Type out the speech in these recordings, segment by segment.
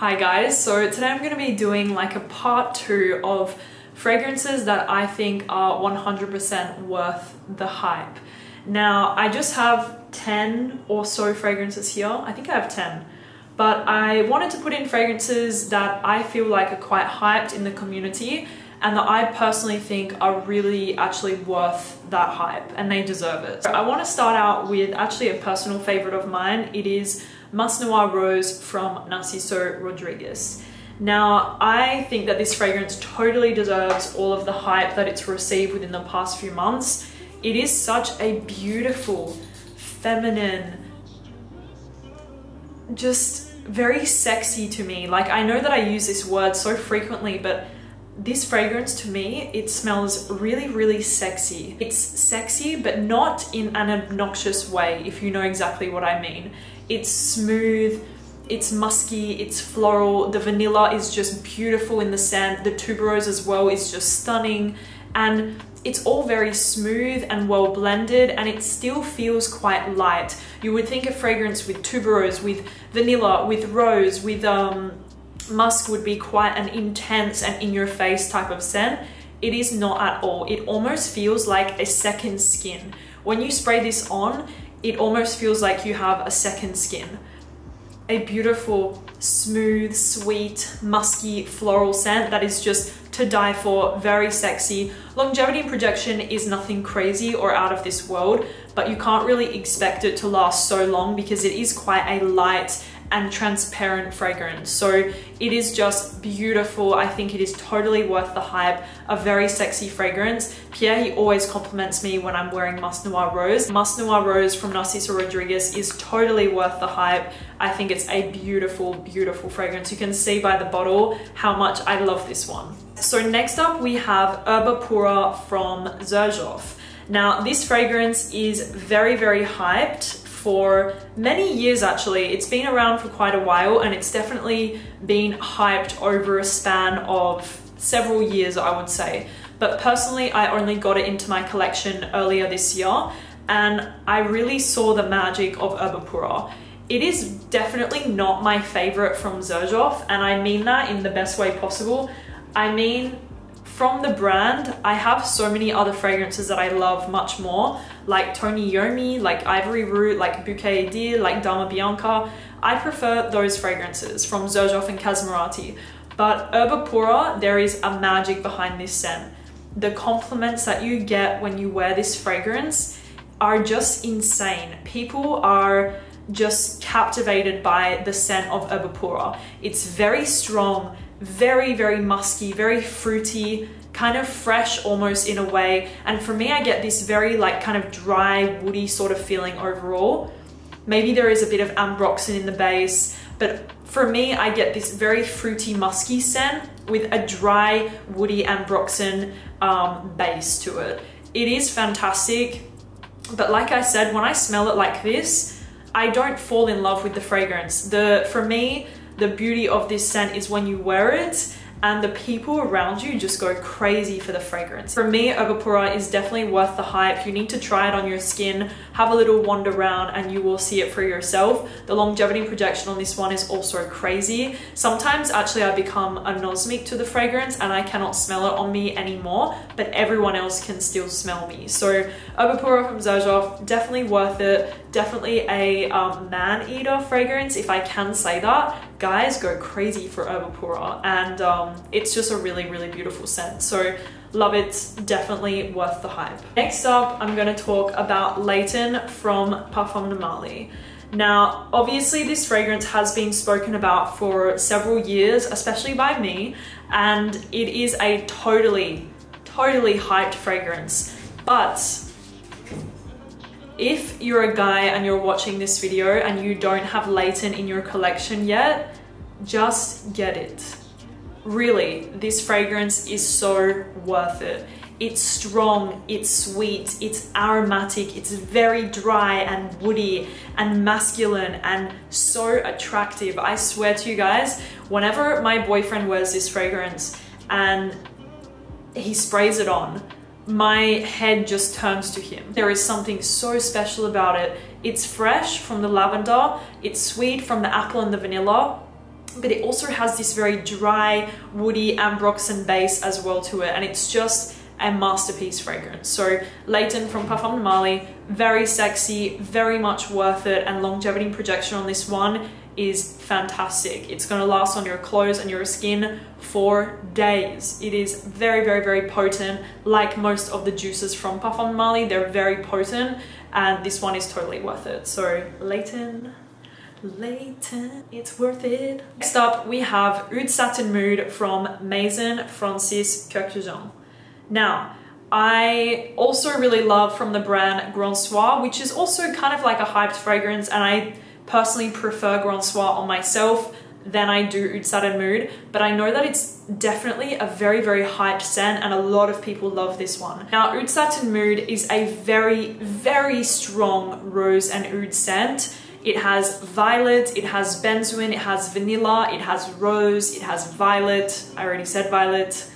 Hi guys, so today I'm going to be doing like a part two of fragrances that I think are 100% worth the hype. Now, I just have 10 or so fragrances here. I think I have 10. But I wanted to put in fragrances that I feel like are quite hyped in the community and that I personally think are really actually worth that hype and they deserve it. I want to start out with actually a personal favorite of mine. It is Musc Noir Rose from Narciso Rodriguez. Now, I think that this fragrance totally deserves all of the hype that it's received within the past few months. It is such a beautiful, feminine, just very sexy to me. Like, I know that I use this word so frequently, but this fragrance to me, it smells really, really sexy. It's sexy, but not in an obnoxious way, if you know exactly what I mean. It's smooth, it's musky, it's floral. The vanilla is just beautiful in the scent. The tuberose as well is just stunning. And it's all very smooth and well blended and it still feels quite light. You would think a fragrance with tuberose, with vanilla, with rose, with um, musk would be quite an intense and in your face type of scent. It is not at all. It almost feels like a second skin. When you spray this on, it almost feels like you have a second skin. A beautiful, smooth, sweet, musky, floral scent that is just to die for, very sexy. Longevity and projection is nothing crazy or out of this world, but you can't really expect it to last so long because it is quite a light and transparent fragrance. So it is just beautiful. I think it is totally worth the hype. A very sexy fragrance. Pierre, he always compliments me when I'm wearing Musc Noir Rose. Musc Noir Rose from Narciso Rodriguez is totally worth the hype. I think it's a beautiful, beautiful fragrance. You can see by the bottle how much I love this one. So next up we have Erba Pura from Xerjoff. Now this fragrance is very, very hyped for many years actually. It's been around for quite a while and it's definitely been hyped over a span of several years, I would say. But personally, I only got it into my collection earlier this year and I really saw the magic of Erba Pura. It is definitely not my favorite from Xerjoff and I mean that in the best way possible. I mean, from the brand, I have so many other fragrances that I love much more, like Tony Iommi, like Ivory Route, like Bouquet Ideale, like Dama Bianca. I prefer those fragrances from Xerjoff and Casamorati. But Erba Pura, there is a magic behind this scent. The compliments that you get when you wear this fragrance are just insane. People are just captivated by the scent of Erba Pura. It's very strong, very, very musky, very fruity, kind of fresh almost in a way. And for me, I get this very like kind of dry, woody sort of feeling overall. Maybe there is a bit of ambroxan in the base, but for me, I get this very fruity, musky scent with a dry, woody ambroxan um, base to it. It is fantastic, but like I said, when I smell it like this, I don't fall in love with the fragrance. The For me, the beauty of this scent is when you wear it and the people around you just go crazy for the fragrance. For me, Erba Pura is definitely worth the hype. You need to try it on your skin, have a little wander around and you will see it for yourself. The longevity projection on this one is also crazy. Sometimes actually I become anosmic to the fragrance and I cannot smell it on me anymore, but everyone else can still smell me. So Erba Pura from Xerjoff, definitely worth it. Definitely a um, man-eater fragrance, if I can say that. Guys go crazy for Erba Pura and um, it's just a really, really beautiful scent. So love it, definitely worth the hype. Next up, I'm gonna talk about Layton from Parfums de Marly. Now, obviously this fragrance has been spoken about for several years, especially by me, and it is a totally, totally hyped fragrance. But if you're a guy and you're watching this video and you don't have Layton in your collection yet, just get it really, this fragrance is so worth it. It's strong, it's sweet, it's aromatic, it's very dry and woody and masculine and so attractive. I swear to you guys, whenever my boyfriend wears this fragrance and he sprays it on, my head just turns to him. There is something so special about it. It's fresh from the lavender, it's sweet from the apple and the vanilla, but it also has this very dry, woody ambroxan base as well to it. And it's just a masterpiece fragrance. So Layton from Parfums de Marly, very sexy, very much worth it. And longevity projection on this one is fantastic. It's gonna last on your clothes and your skin for days. It is very, very, very potent. Like most of the juices from Parfum Marly, they're very potent and this one is totally worth it. So Layton, Layton, it's worth it. Next up, we have Oud Satin Mood from Maison Francis Kurkdjian. Now, I also really love from the brand Grand Soir, which is also kind of like a hyped fragrance and I personally prefer Grand Soir on myself than I do Oud Satin Mood, but I know that it's definitely a very, very hyped scent and a lot of people love this one. Now, Oud Satin Mood is a very, very strong rose and oud scent. It has violet, it has benzoin, it has vanilla, it has rose, it has violet. I already said violet.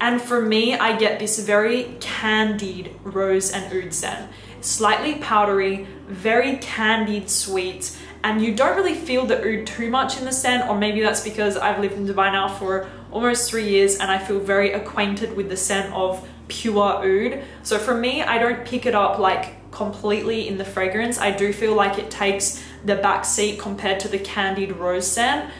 And for me, I get this very candied rose and oud scent. Slightly powdery, very candied sweet, and you don't really feel the oud too much in the scent, or maybe that's because I've lived in Dubai now for almost three years and I feel very acquainted with the scent of pure oud. So for me, I don't pick it up like completely in the fragrance. I do feel like it takes the back seat compared to the candied rose scent,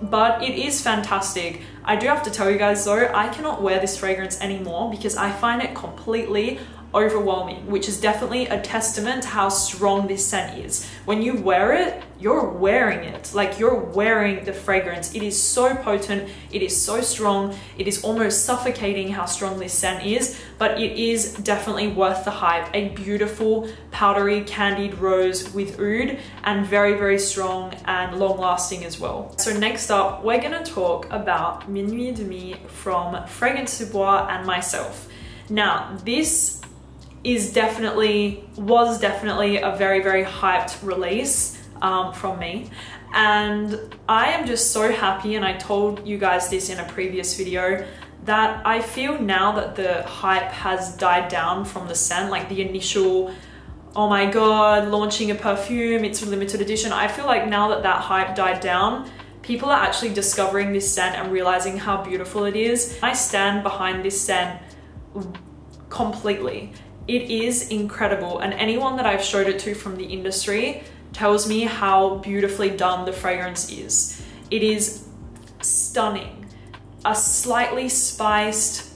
but it is fantastic. I do have to tell you guys though, I cannot wear this fragrance anymore because I find it completely overwhelming, which is definitely a testament to how strong this scent is. When you wear it, you're wearing it. Like you're wearing the fragrance. It is so potent, it is so strong, it is almost suffocating how strong this scent is, but it is definitely worth the hype. A beautiful, powdery, candied rose with oud and very, very strong and long lasting as well. So next up, we're gonna talk about Minuit et Demi from Fragrance Bois and myself. Now, this is definitely, was definitely a very, very hyped release um, from me. And I am just so happy, and I told you guys this in a previous video, that I feel now that the hype has died down from the scent, like the initial, oh my god, launching a perfume, it's a limited edition. I feel like now that that hype died down, people are actually discovering this scent and realizing how beautiful it is. I stand behind this scent completely. It is incredible and anyone that I've showed it to from the industry tells me how beautifully done the fragrance is. It is stunning. A slightly spiced,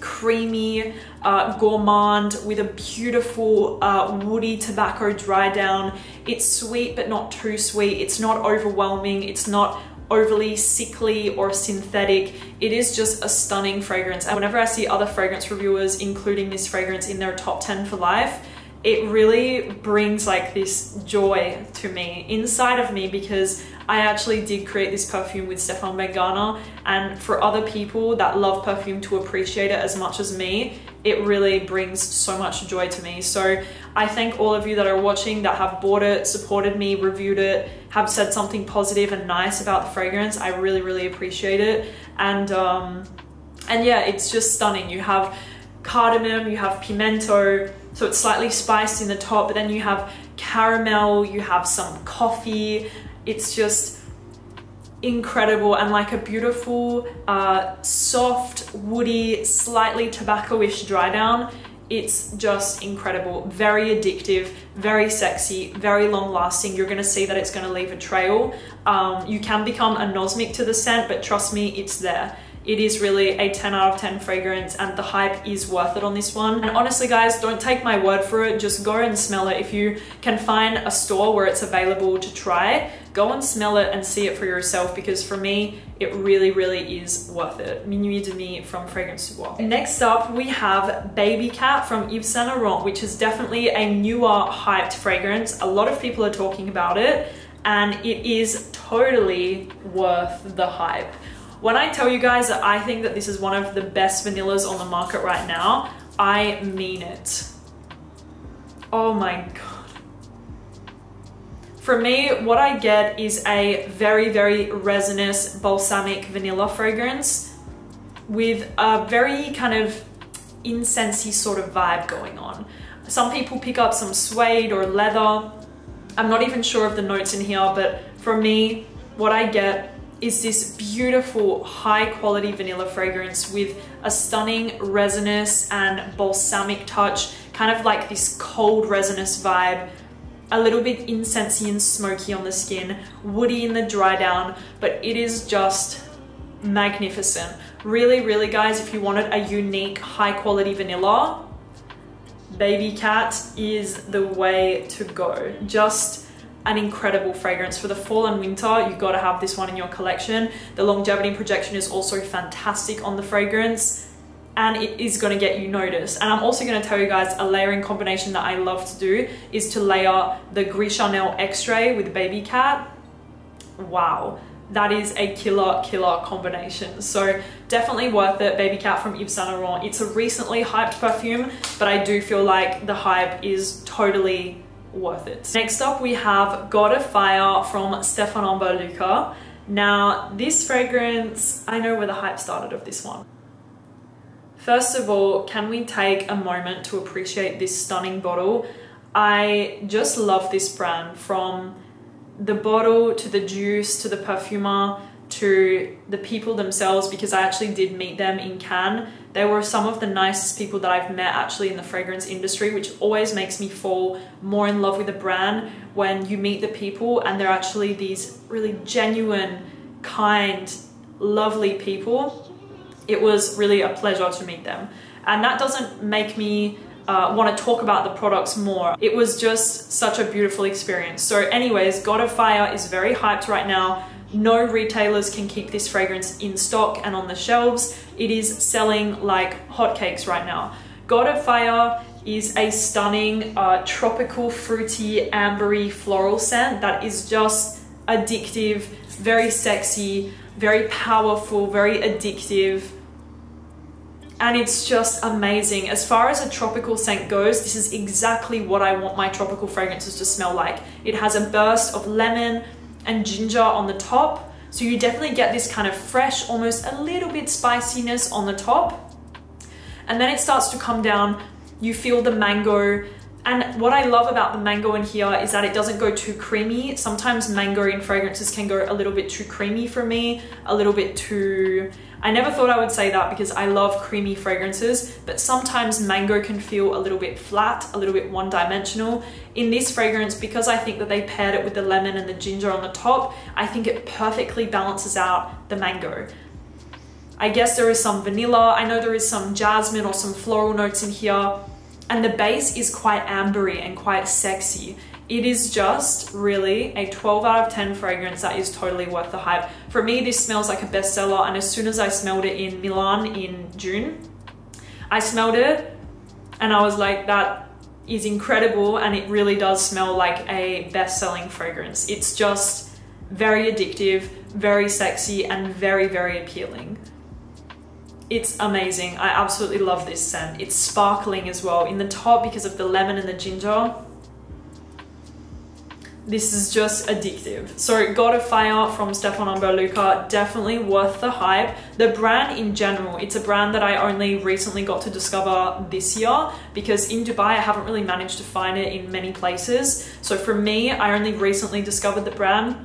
creamy, uh, gourmand with a beautiful uh, woody tobacco dry down. It's sweet but not too sweet. It's not overwhelming. It's not overly sickly or synthetic. It is just a stunning fragrance. And whenever I see other fragrance reviewers including this fragrance in their top 10 for life, it really brings like this joy to me inside of me because I actually did create this perfume with Stefan Bengana and for other people that love perfume to appreciate it as much as me, it really brings so much joy to me. So I thank all of you that are watching that have bought it, supported me, reviewed it, have said something positive and nice about the fragrance. I really, really appreciate it. And, um, and yeah, it's just stunning. You have cardamom, you have pimento, so it's slightly spiced in the top, but then you have caramel, you have some coffee. It's just incredible and like a beautiful, uh, soft, woody, slightly tobacco-ish dry down. It's just incredible, very addictive, very sexy, very long lasting. You're gonna see that it's gonna leave a trail. Um, you can become anosmic to the scent, but trust me, it's there it is really a 10 out of 10 fragrance and the hype is worth it on this one. And honestly guys, don't take my word for it, just go and smell it. If you can find a store where it's available to try, go and smell it and see it for yourself because for me, it really, really is worth it. Minuit Demi from Fragrance du Bois. Next up, we have Babycat from Yves Saint Laurent, which is definitely a newer hyped fragrance. A lot of people are talking about it and it is totally worth the hype. When I tell you guys that I think that this is one of the best vanillas on the market right now, I mean it. Oh my god. For me, what I get is a very, very resinous balsamic vanilla fragrance with a very kind of incensey sort of vibe going on. Some people pick up some suede or leather. I'm not even sure of the notes in here, but for me, what I get is this beautiful high quality vanilla fragrance with a stunning resinous and balsamic touch, kind of like this cold resinous vibe a little bit incensey and smoky on the skin, woody in the dry down, but it is just magnificent. Really, really guys, if you wanted a unique high quality vanilla, Babycat is the way to go. Just an incredible fragrance. For the fall and winter you've got to have this one in your collection. The longevity projection is also fantastic on the fragrance and it is going to get you noticed. And i'm also going to tell you guys a layering combination that i love to do is to layer the gris charnel Extrait with Babycat. Wow that is a killer killer combination. So definitely worth it. Babycat from Yves Saint Laurent. It's a recently hyped perfume but i do feel like the hype is totally worth it next up we have god of fire from Stéphane Lucas now this fragrance i know where the hype started of this one First of all, can we take a moment to appreciate this stunning bottle? I just love this brand from the bottle to the juice to the perfumer to the people themselves because I actually did meet them in Cannes. They were some of the nicest people that I've met actually in the fragrance industry, which always makes me fall more in love with the brand when you meet the people and they're actually these really genuine, kind, lovely people it was really a pleasure to meet them. And that doesn't make me uh, want to talk about the products more. It was just such a beautiful experience. So anyways, God of Fire is very hyped right now. No retailers can keep this fragrance in stock and on the shelves. It is selling like hotcakes right now. God of Fire is a stunning uh, tropical, fruity, ambery floral scent that is just addictive, very sexy, very powerful, very addictive. And it's just amazing. As far as a tropical scent goes, this is exactly what I want my tropical fragrances to smell like. It has a burst of lemon and ginger on the top. So you definitely get this kind of fresh, almost a little bit spiciness on the top. And then it starts to come down. You feel the mango and what I love about the mango in here is that it doesn't go too creamy. Sometimes mango in fragrances can go a little bit too creamy for me, a little bit too... I never thought I would say that because I love creamy fragrances, but sometimes mango can feel a little bit flat, a little bit one-dimensional. In this fragrance, because I think that they paired it with the lemon and the ginger on the top, I think it perfectly balances out the mango. I guess there is some vanilla, I know there is some jasmine or some floral notes in here, and the base is quite ambery and quite sexy. It is just really a 12 out of 10 fragrance that is totally worth the hype. For me, this smells like a bestseller and as soon as I smelled it in Milan in June, I smelled it and I was like, that is incredible and it really does smell like a best-selling fragrance. It's just very addictive, very sexy and very, very appealing. It's amazing. I absolutely love this scent. It's sparkling as well. In the top, because of the lemon and the ginger, this is just addictive. So God of Fire from Stéphane Lucas, definitely worth the hype. The brand in general, it's a brand that I only recently got to discover this year because in Dubai I haven't really managed to find it in many places. So for me, I only recently discovered the brand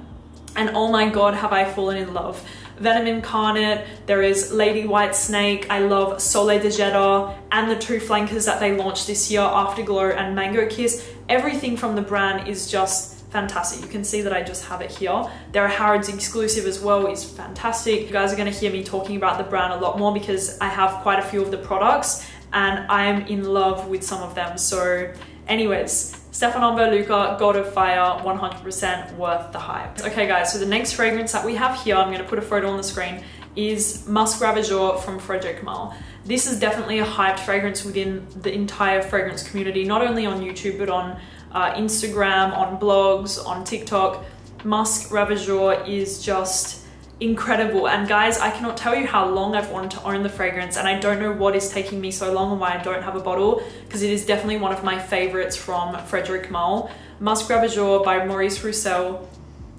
and oh my god have I fallen in love. Venom Incarnate, there is Lady White Snake, I love Soleil de Jeddah, and the two flankers that they launched this year, Afterglow and Mango Kiss. Everything from the brand is just fantastic. You can see that I just have it here. Their Harrods exclusive as well is fantastic. You guys are gonna hear me talking about the brand a lot more because I have quite a few of the products and I'm in love with some of them. So anyways, Stéphane Lucas, God of Fire, 100% worth the hype. Okay guys, so the next fragrance that we have here, I'm gonna put a photo on the screen, is Musc Ravageur from Frederic Malle. This is definitely a hyped fragrance within the entire fragrance community, not only on YouTube, but on uh, Instagram, on blogs, on TikTok. Musc Ravageur is just incredible. And guys, I cannot tell you how long I've wanted to own the fragrance and I don't know what is taking me so long and why I don't have a bottle because it is definitely one of my favorites from Frederic Malle. Musc Ravageur by Maurice Roucel.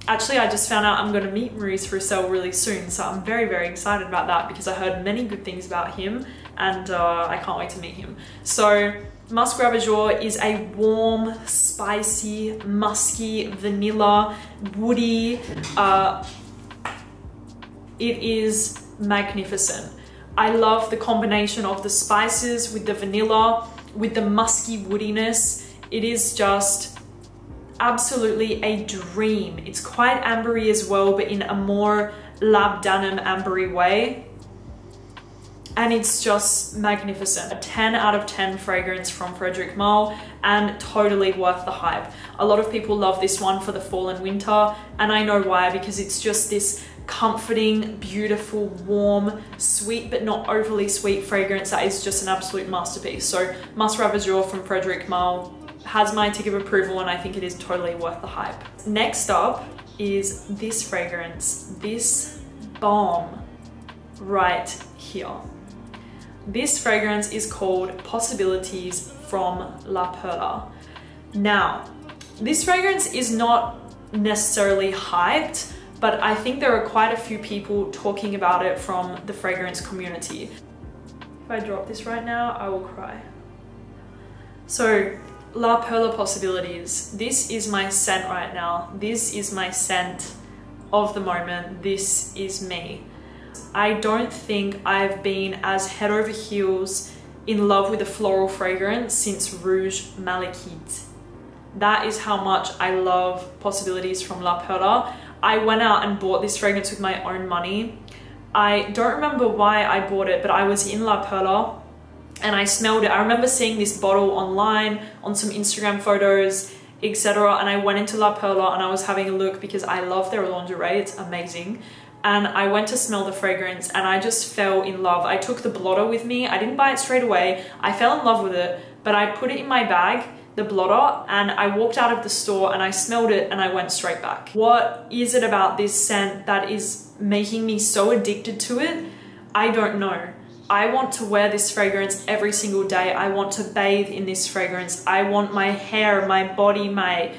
Actually, I just found out I'm going to meet Maurice Roucel really soon, so I'm very, very excited about that because I heard many good things about him and uh, I can't wait to meet him. So Musc Ravageur is a warm, spicy, musky, vanilla, woody. Uh, it is magnificent. I love the combination of the spices with the vanilla, with the musky woodiness. It is just absolutely a dream. It's quite ambery as well, but in a more labdanum ambery way. And it's just magnificent. A 10 out of 10 fragrance from Frederic Malle and totally worth the hype. A lot of people love this one for the fall and winter and I know why because it's just this comforting, beautiful, warm, sweet but not overly sweet fragrance that is just an absolute masterpiece. So Musc Ravageur from Frederic Malle has my tick of approval and I think it is totally worth the hype. Next up is this fragrance, this balm right here. This fragrance is called Possibilities from La Perla. Now, this fragrance is not necessarily hyped, but I think there are quite a few people talking about it from the fragrance community. If I drop this right now, I will cry. So La Perla Possibilities. This is my scent right now. This is my scent of the moment. This is me. I don't think I've been as head over heels in love with a floral fragrance since Rouge Malachite. That is how much I love Possibilities from La Perla. I went out and bought this fragrance with my own money. I don't remember why I bought it, but I was in La Perla and I smelled it. I remember seeing this bottle online on some Instagram photos, etc. And I went into La Perla and I was having a look because I love their lingerie. It's amazing. And I went to smell the fragrance and I just fell in love. I took the blotter with me. I didn't buy it straight away. I fell in love with it, but I put it in my bag, the blotter, and I walked out of the store and I smelled it and I went straight back. What is it about this scent that is making me so addicted to it? I don't know. I want to wear this fragrance every single day. I want to bathe in this fragrance. I want my hair, my body, my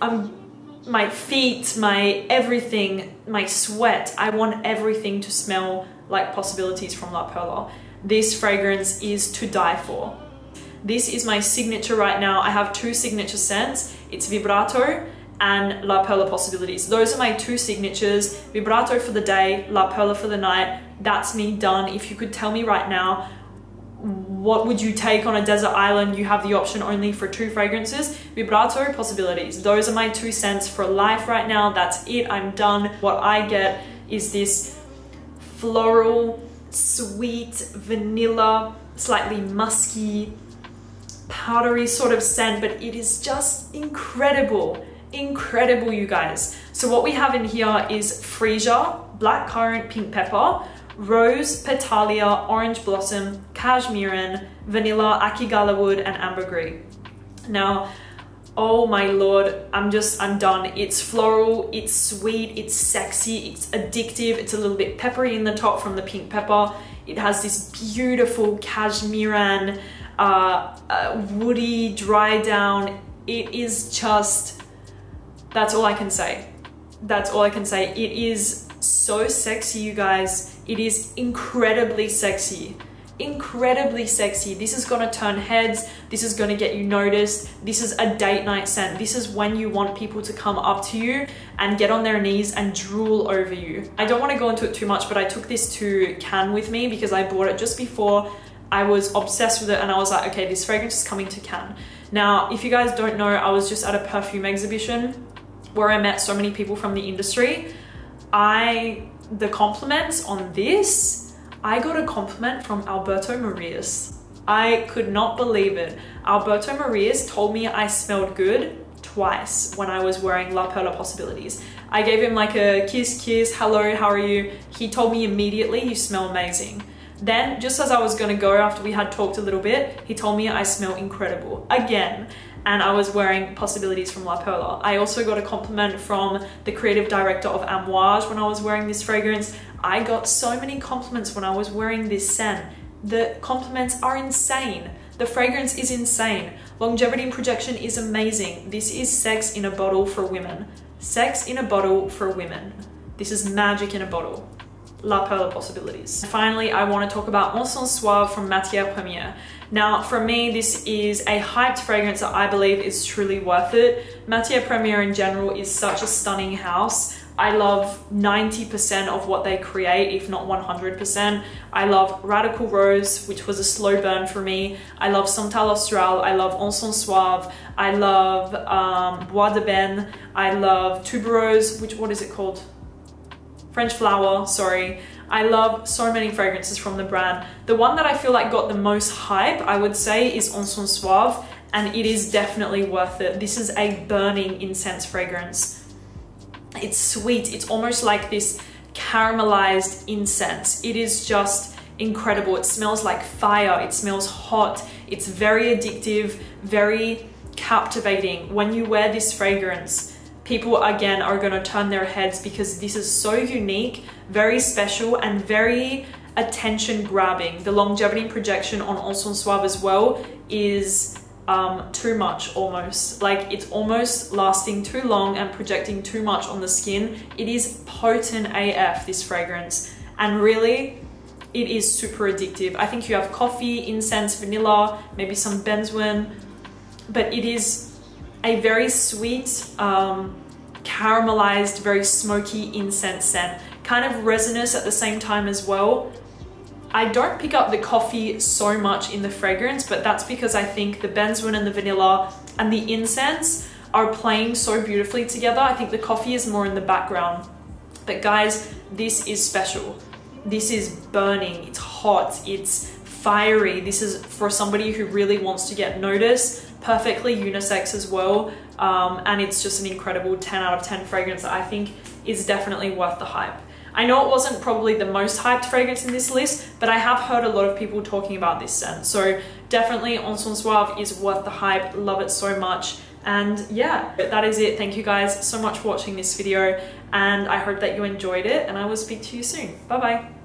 um, my feet, my everything, my sweat. I want everything to smell like possibilities from La Perla. This fragrance is to die for. This is my signature right now. I have two signature scents. It's Vibrato and La Perla Possibilities. Those are my two signatures. Vibrato for the day, La Perla for the night that's me done. If you could tell me right now, what would you take on a desert island? You have the option only for two fragrances. Vibrato possibilities. Those are my two cents for life right now. That's it. I'm done. What I get is this floral, sweet, vanilla, slightly musky, powdery sort of scent, but it is just incredible. Incredible, you guys. So what we have in here is freesia, black currant, pink pepper, rose, petalia, orange blossom, cashmeran, vanilla, akigala wood, and ambergris. Now, oh my lord, I'm just, I'm done. It's floral, it's sweet, it's sexy, it's addictive, it's a little bit peppery in the top from the pink pepper. It has this beautiful cashmeran, uh, uh, woody, dry down. It is just, that's all I can say. That's all I can say. It is so sexy, you guys. It is incredibly sexy. Incredibly sexy. This is gonna turn heads. This is gonna get you noticed. This is a date night scent. This is when you want people to come up to you and get on their knees and drool over you. I don't wanna go into it too much, but I took this to Cannes with me because I bought it just before I was obsessed with it and I was like, okay, this fragrance is coming to Cannes. Now, if you guys don't know, I was just at a perfume exhibition where I met so many people from the industry. I the compliments on this, I got a compliment from Alberto Morillas. I could not believe it. Alberto Morillas told me I smelled good twice when I was wearing La Perla Possibilities. I gave him like a kiss, kiss, hello, how are you? He told me immediately, you smell amazing. Then, just as I was gonna go after we had talked a little bit, he told me I smell incredible. Again, and I was wearing Possibilities from La Perla. I also got a compliment from the creative director of Amouage when I was wearing this fragrance. I got so many compliments when I was wearing this scent. The compliments are insane. The fragrance is insane. Longevity and projection is amazing. This is sex in a bottle for women. Sex in a bottle for women. This is magic in a bottle. La Perla Possibilities. Finally, I want to talk about Encens Suave from Matière Première. Now, for me, this is a hyped fragrance that I believe is truly worth it. Matière Première in general is such a stunning house. I love 90% of what they create, if not 100%. I love Radical Rose, which was a slow burn for me. I love Santal Austral. I love Encens Suave. I love um, Bois d'Ébène. I love Tuberose, which, what is it called? French flower, sorry. I love so many fragrances from the brand. The one that I feel like got the most hype, I would say, is Encens Suave, and it is definitely worth it. This is a burning incense fragrance. It's sweet. It's almost like this caramelized incense. It is just incredible. It smells like fire. It smells hot. It's very addictive, very captivating. When you wear this fragrance, people again are going to turn their heads because this is so unique, very special, and very attention grabbing. The longevity projection on Encens Suave as well is um, too much almost. Like it's almost lasting too long and projecting too much on the skin. It is potent AF, this fragrance. And really, it is super addictive. I think you have coffee, incense, vanilla, maybe some benzoin, but it is a very sweet, um, caramelized, very smoky incense scent, kind of resinous at the same time as well. I don't pick up the coffee so much in the fragrance, but that's because I think the benzoin and the vanilla and the incense are playing so beautifully together. I think the coffee is more in the background. But guys, this is special. This is burning, it's hot, it's fiery. This is for somebody who really wants to get noticed perfectly unisex as well. Um, and it's just an incredible 10 out of 10 fragrance that I think is definitely worth the hype. I know it wasn't probably the most hyped fragrance in this list, but I have heard a lot of people talking about this scent. So definitely Encens Suave is worth the hype. Love it so much. And yeah, that is it. Thank you guys so much for watching this video and I hope that you enjoyed it and I will speak to you soon. Bye bye.